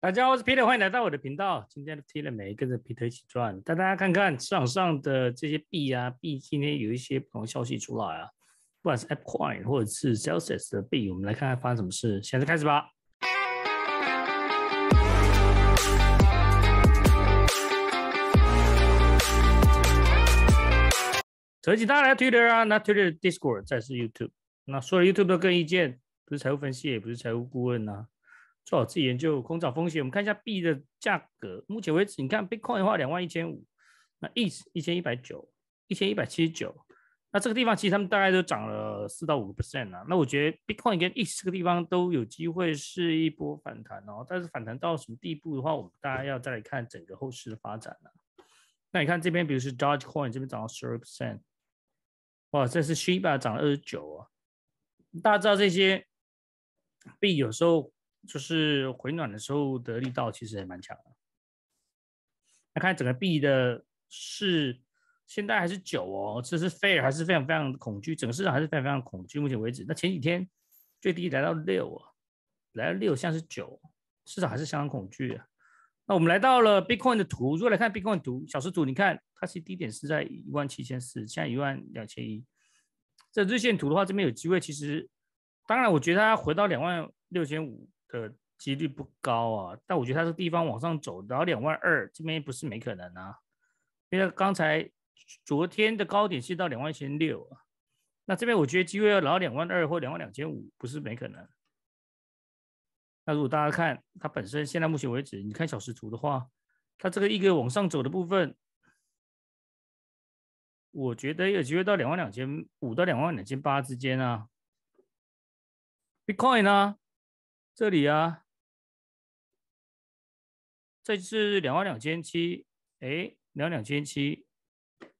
大家好，我是 Peter，欢迎来到我的频道。今天的 Peter 每跟着 Peter 一起转，带大家看看市场上的这些币啊，币今天有一些不同消息出来啊，不管是 AppCoin 或者是 Celsius 的币，我们来看看发生什么事。现在开始吧。首先，请大家来 Twitter 啊，那 Twitter、Discord，再是 YouTube。那所有 YouTube 的个人意见，不是财务分析，也不是财务顾问呐。做好自己研究，空找风险。我们看一下币的价格，目前为止，你看 Bitcoin 的话，两万一千五，那 e t 一千一百九，一千一百七十九。那这个地方其实他们大概都涨了四到五个 percent 啊。那我觉得 Bitcoin 跟 e t 这个地方都有机会是一波反弹哦。但是反弹到什么地步的话，我们大家要再来看整个后市的发展了。那你看这边，比如是 Dogecoin 这边涨了十二 percent，哇，这是 Shiba 涨了二十九啊。大家知道这些币有时候。就是回暖的时候的力道其实还蛮强的。那看整个币的市，现在还是九哦，这是 fair 还是非常非常恐惧，整个市场还是非常非常恐惧。目前为止，那前几天最低来到六啊，来到六，现在是九，市场还是相当恐惧啊。那我们来到了 Bitcoin 的图，如果来看 Bitcoin 图，小时图，你看它其实低点是在一万七千四，现在一万两千一。这日线图的话，这边有机会，其实当然我觉得它回到两万六千五。的几率不高啊，但我觉得它这个地方往上走，然后两万二这边不是没可能啊，因为刚才昨天的高点是到两万一千六啊，那这边我觉得机会要到两万二或两万两千五不是没可能。那如果大家看它本身现在目前为止，你看小时图的话，它这个一个往上走的部分，我觉得有机会到两万两千五到两万两千八之间啊。Bitcoin 呢？这里啊，这是两万两千七，哎，两万两千七，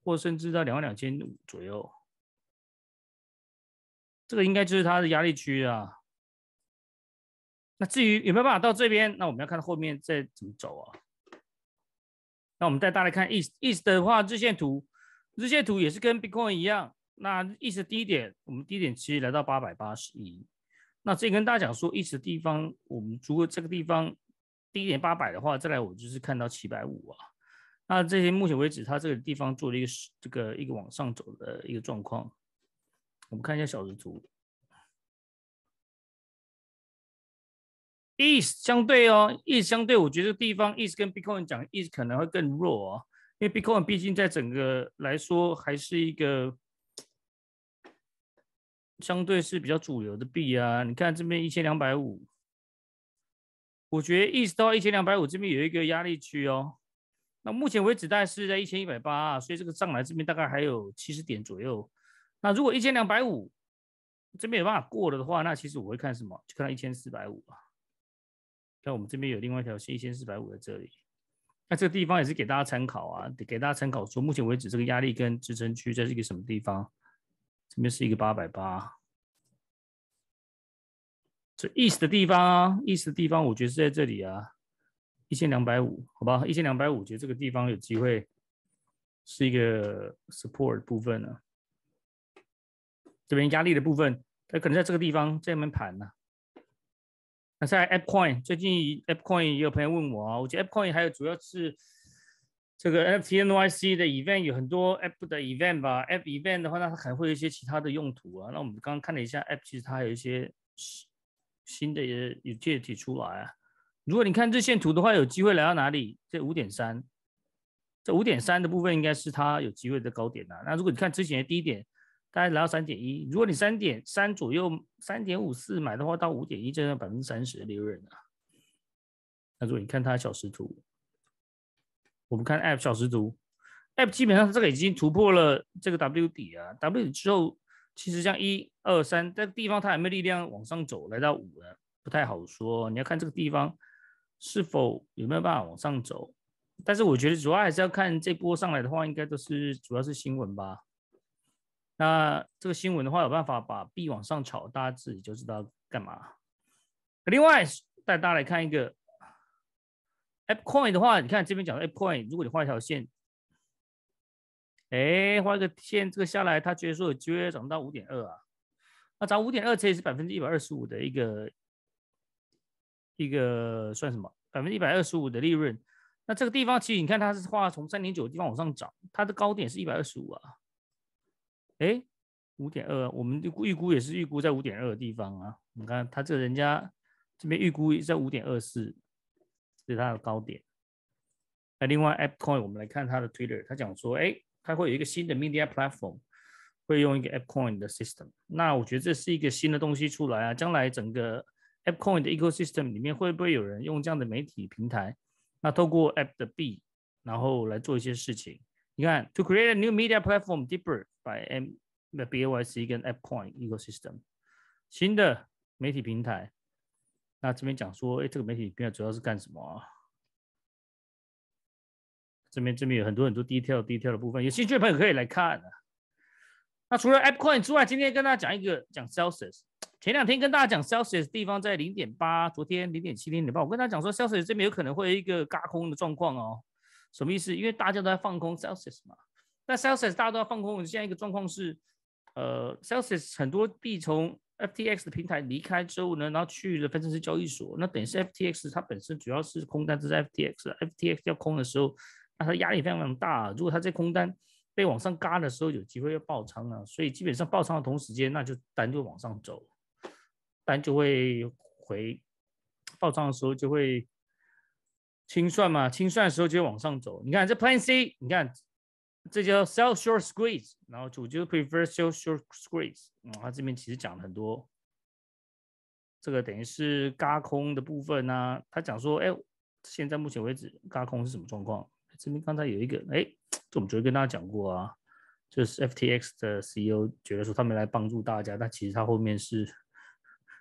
或甚至到两万两千五左右，这个应该就是它的压力区啊。那至于有没有办法到这边，那我们要看后面再怎么走啊。那我们带大家看 east east 的话，日线图，日线图也是跟 Bitcoin 一样，那 east 低点，我们低点其实来到八百八十一。那这跟大家讲说，一时地方，我们如果这个地方低点八百的话，再来我就是看到七百五啊。那这些目前为止，它这个地方做了一个这个一个往上走的一个状况。我们看一下小时图，East 相对哦，East 相对，我觉得地方 East 跟 Bitcoin 讲，East 可能会更弱哦，因为 Bitcoin 毕竟在整个来说还是一个。相对是比较主流的币啊，你看这边一千两百五，我觉得一直到一千两百五这边有一个压力区哦。那目前为止大概是在一千一百八，所以这个上来这边大概还有七十点左右。那如果一千两百五这边有办法过了的话，那其实我会看什么？就看一千四百五啊。看我们这边有另外一条线一千四百五在这里，那这个地方也是给大家参考啊，给大家参考说目前为止这个压力跟支撑区在这个什么地方。这边是一个八百八，这 east 的地方啊，east 的地方，我觉得是在这里啊，一千两百五，好吧，一千两百五，觉得这个地方有机会是一个 support 部分呢。这边压力的部分，它可能在这个地方这边盘呢。那在 AppCoin，最近 AppCoin 也有朋友问我啊，我觉得 AppCoin 还有主要是。这个 FTNYC 的 event 有很多 app 的 event 吧，app event 的话，那它还会有一些其他的用途啊。那我们刚刚看了一下 app，其实它有一些新的 utility 出来啊。如果你看日线图的话，有机会来到哪里？这五点三，这五点三的部分应该是它有机会的高点呐。那如果你看之前的低点，大概来到三点一，如果你三点三左右，三点五四买的话，到五点一，这样百分之三十的利润啊。那如果你看它小时图。我们看 App 小时图，App 基本上这个已经突破了这个 W 底啊，W 底之后，其实像一二三这个地方它有没有力量往上走，来到五呢？不太好说。你要看这个地方是否有没有办法往上走。但是我觉得主要还是要看这波上来的话，应该都是主要是新闻吧。那这个新闻的话，有办法把币往上炒，大家自己就知道干嘛。另外带大家来看一个。App Coin 的话，你看这边讲的 App Coin，如果你画一条线，哎，画一个线，这个下来，它觉得说有机会涨到五点二啊，那涨五点二，这也是百分之一百二十五的一个一个算什么百分之一百二十五的利润。那这个地方其实你看它是画从三点九的地方往上涨，它的高点是一百二十五啊。哎，五点二，我们预估也是预估在五点二的地方啊。你看它这人家这边预估在五点二四，是它的高点。那另外，AppCoin 我们来看它的 Twitter，他讲说，哎，它会有一个新的 Media Platform，会用一个 AppCoin 的 System。那我觉得这是一个新的东西出来啊，将来整个 AppCoin 的 Ecosystem 里面会不会有人用这样的媒体平台？那透过 App 的币，然后来做一些事情。你看，To create a new media platform deeper by M 的 BAYC 跟 AppCoin Ecosystem，新的媒体平台。那这边讲说，哎，这个媒体平台主要是干什么啊？这边这边有很多很多 detail detail 的部分，有兴趣的朋友可以来看。那除了 AppCoin 之外，今天跟大家讲一个讲 Celsius。前两天跟大家讲 Celsius 地方在零点八，昨天零点七零点八，我跟大家讲说 Celsius 这边有可能会有一个嘎空的状况哦。什么意思？因为大家都在放空 Celsius 嘛。那 Celsius 大家都要放空，现在一个状况是，呃，Celsius 很多币从 FTX 的平台离开之后呢，然后去了分散式交易所，那等于是 FTX 它本身主要是空单，是 FTX，FTX 要空的时候。那它压力非常非常大，如果它在空单被往上嘎的时候，有机会要爆仓啊，所以基本上爆仓的同时间，那就单就往上走，单就会回爆仓的时候就会清算嘛，清算的时候就会往上走。你看这 Plan C，你看这叫 Sell Short Squeeze，然后主就 Prefer Sell Short Squeeze，嗯，它这边其实讲了很多，这个等于是嘎空的部分呢。他讲说，哎，现在目前为止嘎空是什么状况？这边刚才有一个，哎，这我们昨天跟大家讲过啊，就是 FTX 的 CEO 觉得说他们来帮助大家，但其实他后面是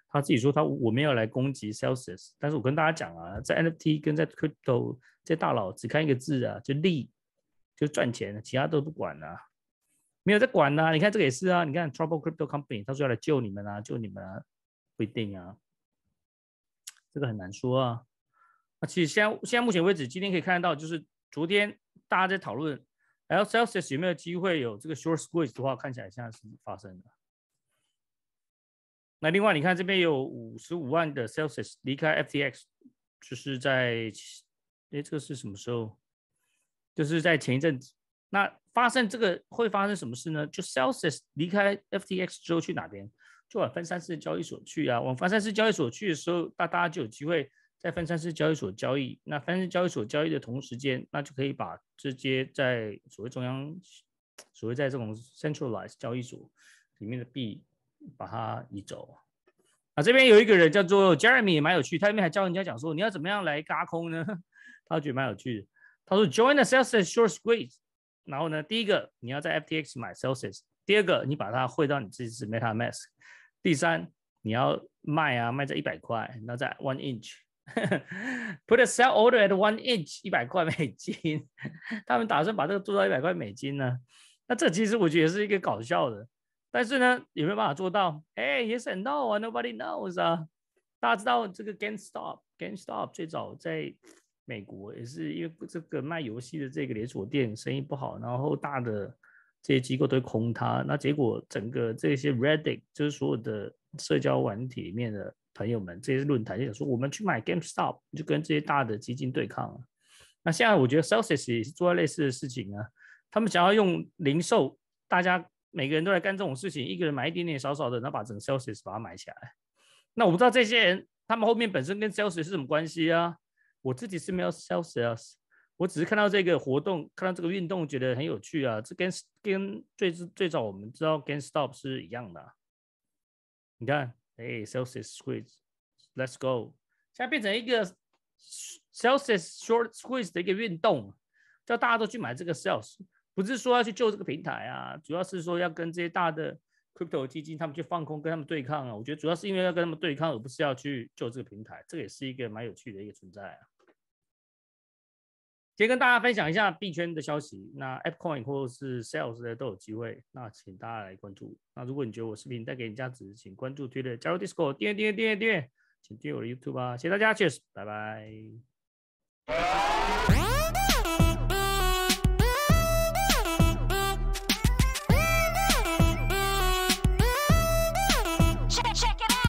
他自己说他我们要来攻击 Celsius，但是我跟大家讲啊，在 NFT 跟在 Crypto 这大佬只看一个字啊，就利，就赚钱，其他都不管啊，没有在管呐。你看这个也是啊，你看 Trouble Crypto Company 他说要来救你们啊，救你们啊，不一定啊，这个很难说啊。那其实现在现在目前为止，今天可以看得到就是。昨天大家在讨论，L Celsius 有没有机会有这个 short squeeze 的话，看起来现在是发生的。那另外你看这边有五十五万的 Celsius 离开 FTX，就是在，哎，这个是什么时候？就是在前一阵子。那发生这个会发生什么事呢？就 Celsius 离开 FTX 之后去哪边？就往分散式交易所去啊。往分散式交易所去的时候，大大家就有机会。在分散式交易所交易，那分散式交易所交易的同时间，那就可以把这些在所谓中央、所谓在这种 centralized 交易所里面的币，把它移走。啊，这边有一个人叫做 Jeremy，也蛮有趣，他那边还教人家讲说，你要怎么样来嘎空呢？他觉得蛮有趣的。他说，Join the Celsius short squeeze。然后呢，第一个你要在 FTX 买 Celsius，第二个你把它汇到你自己是 MetaMask，第三你要卖啊，卖在一百块，那在 One Inch。Put a sell order at one inch，一百块美金。他们打算把这个做到一百块美金呢？那这其实我觉得是一个搞笑的。但是呢，有没有办法做到？哎，Yes and no 啊，Nobody knows 啊。大家知道这个 GameStop，GameStop 最早在美国也是因为这个卖游戏的这个连锁店生意不好，然后大的这些机构都空它。那结果整个这些 Reddit 就是所有的社交软体里面的。朋友们，这些论坛就想说，我们去买 GameStop，就跟这些大的基金对抗。那现在我觉得 Celsius 也是做类似的事情啊。他们想要用零售，大家每个人都来干这种事情，一个人买一点点少少的，然后把整个 Celsius 把它买起来。那我不知道这些人他们后面本身跟 Celsius 是什么关系啊？我自己是没有 sell sales，我只是看到这个活动，看到这个运动，觉得很有趣啊。这跟跟最最早我们知道 GameStop 是一样的。你看。哎，sells is squeeze，Let's go！现在变成一个 sells is short squeeze 的一个运动，叫大家都去买这个 Celsius，不是说要去救这个平台啊，主要是说要跟这些大的 crypto 基金他们去放空，跟他们对抗啊。我觉得主要是因为要跟他们对抗，而不是要去救这个平台，这个也是一个蛮有趣的一个存在啊。先跟大家分享一下币圈的消息，那 AppCoin 或是 Sales 的都有机会，那请大家来关注。那如果你觉得我视频带给你价值，请关注、Twitter 加入 Discord、订阅、订阅、订阅、订阅，请订阅我的 YouTube 啊！谢谢大家，Cheers，拜拜。